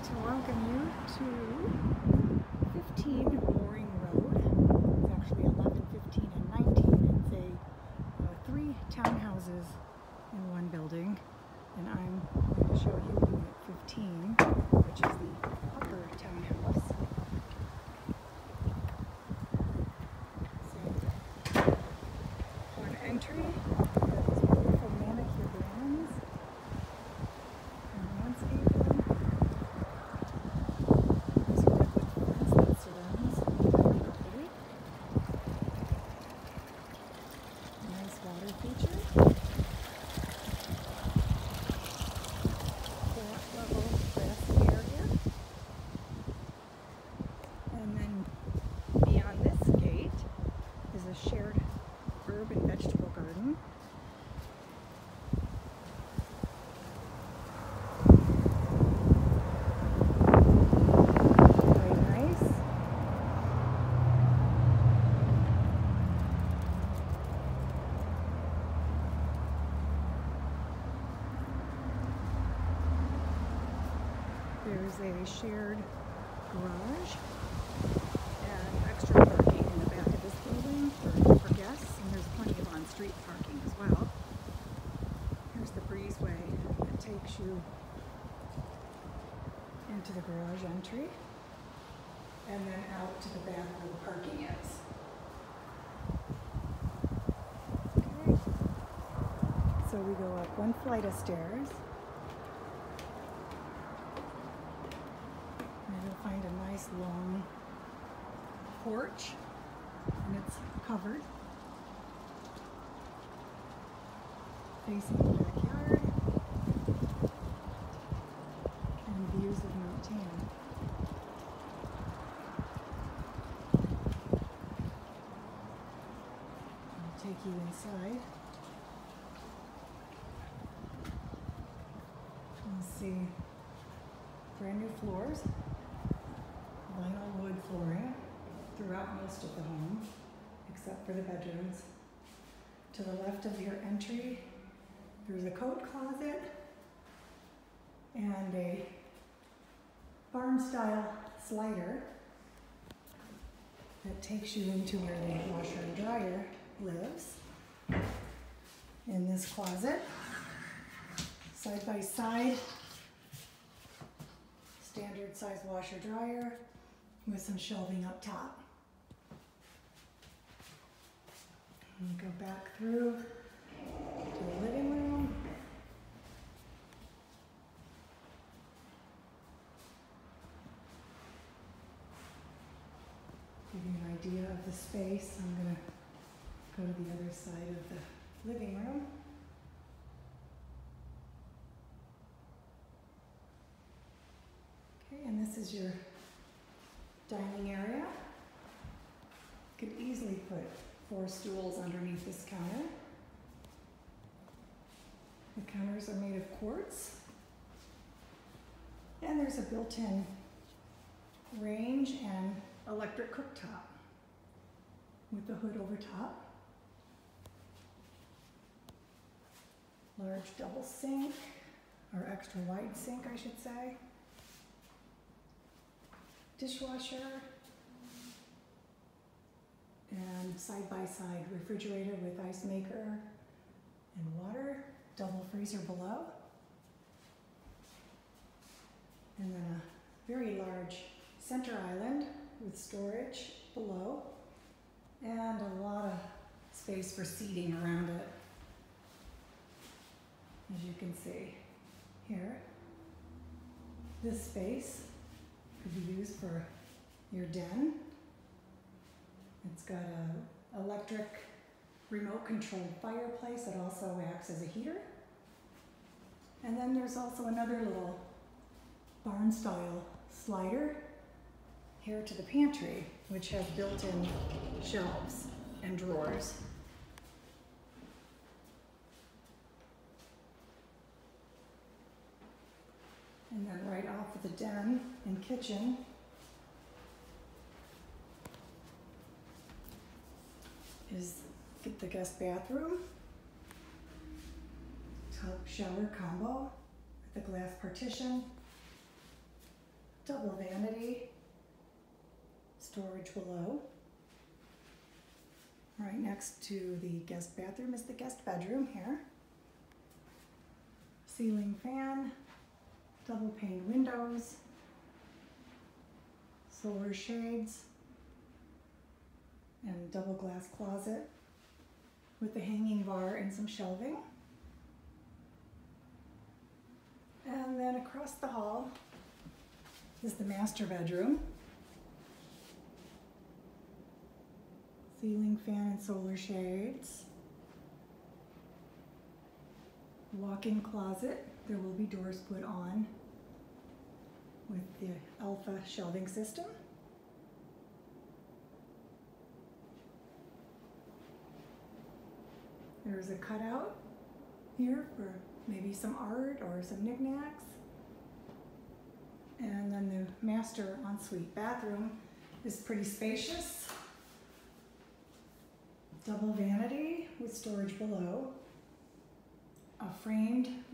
like to welcome you to 15 Mooring Road. It's actually 11, 15, and 19. It's a uh, three townhouses in one building, and I'm going to show you Unit 15, which is the upper townhouse. So, on entry, we have these beautiful manicure lawns and landscaping. There's a redwood fence that surrounds the property. Nice water feature. Flat level grassy area. And then beyond this gate is a shared herb and vegetable garden. Very nice. A shared garage and extra parking in the back of this building for, for guests, and there's plenty of on-street parking as well. Here's the breezeway that takes you into the garage entry and then out to the back where the parking is. So we go up one flight of stairs. And you'll find a long porch and it's covered facing the backyard and views of Mount Tam. I'll take you inside. You'll see brand new floors, vinyl wood flooring throughout most of the home, except for the bedrooms. To the left of your entry, there's a coat closet and a barn style slider that takes you into where the washer and dryer lives. In this closet, side by side, standard size washer dryer with some shelving up top. And go back through to the living room. Give you an idea of the space. I'm gonna go to the other side of the living room. Okay, and this is your dining area. You could easily put four stools underneath this counter. The counters are made of quartz. And there's a built-in range and electric cooktop with the hood over top. Large double sink, or extra wide sink, I should say. Dishwasher. And side by side refrigerator with ice maker and water, double freezer below. And then a very large center island with storage below and a lot of space for seating around it. As you can see here, this space could be used for your den. It's got a electric remote controlled fireplace that also acts as a heater. And then there's also another little barn style slider here to the pantry, which has built-in shelves and drawers. And of the den and kitchen is the guest bathroom. Tub shower combo with a glass partition double vanity, storage below. Right next to the guest bathroom is the guest bedroom here. Ceiling fan, double pane windows, solar shades, and double glass closet with a hanging bar and some shelving. And then across the hall is the master bedroom. Ceiling fan and solar shades. Walk-in closet. There will be doors put on with the Elfa shelving system. There's a cutout here for maybe some art or some knickknacks. And then the master ensuite bathroom is pretty spacious. Double vanity with storage below.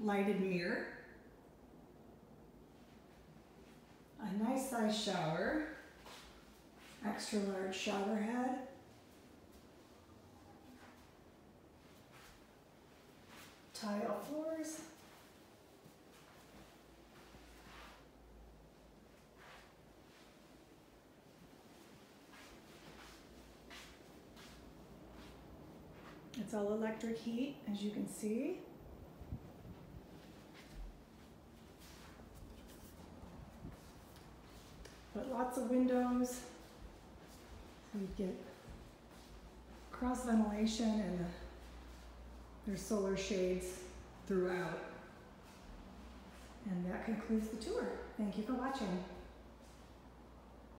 Lighted mirror. A nice size shower. Extra large shower head. Tile floors. It's all electric heat, as you can see. But lots of windows. So you get cross ventilation and the, there's solar shades throughout. And that concludes the tour. Thank you for watching.